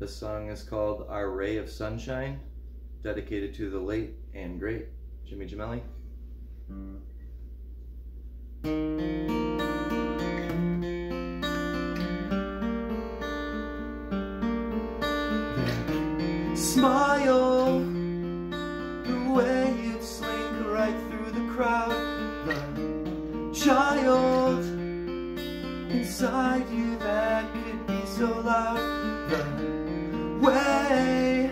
This song is called Our Ray of Sunshine, dedicated to the late and great Jimmy Gemelli. Smile the way you'd slink right through the crowd. The child inside you that could be so loud. The way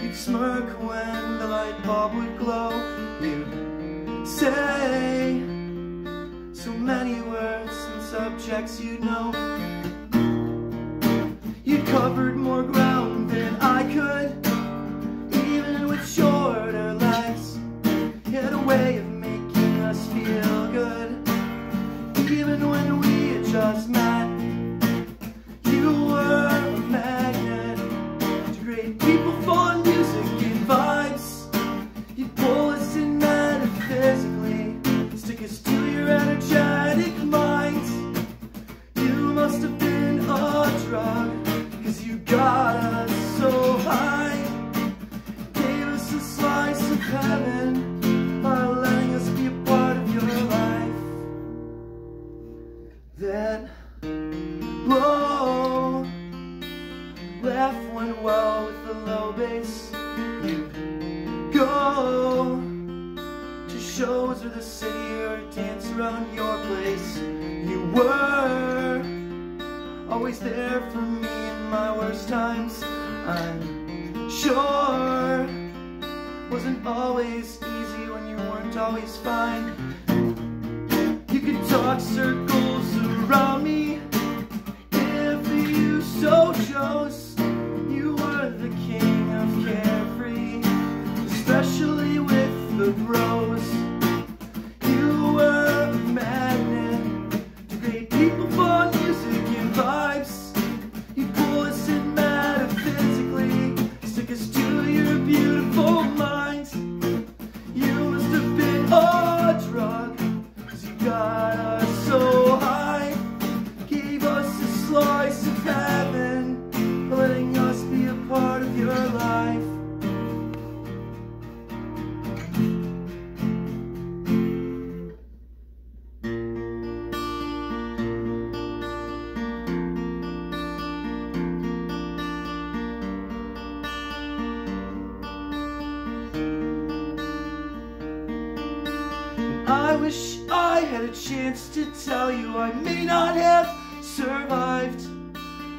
you'd smirk when the light bulb would glow. You'd say so many words and subjects you know. You covered more ground than I could, even with shorter legs. You had a way of making us feel good, even when we had just met. People, fun music and vibes. You'd pull us in metaphysically, stick us to your energetic minds. You must have been a drug, cause you got us so high. Gave us a slice of heaven by letting us be a part of your life. That low laugh went well with the low bass. You go to shows the city or dance around your place. You were always there for me in my worst times. I'm sure wasn't always easy when you weren't always fine. You could talk circles the I wish I had a chance to tell you I may not have survived.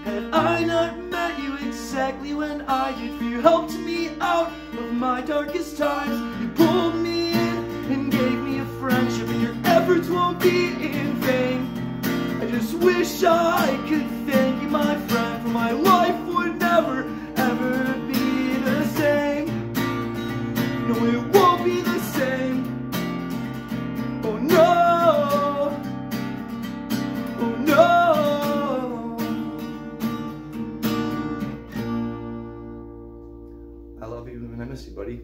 Had I not met you exactly when I did For your help to me out of my darkest times. You pulled me in and gave me a friendship And your efforts won't be in vain. I just wish I could thank you my friend For my life would never ever be the same. No, it I love you and I miss you, buddy.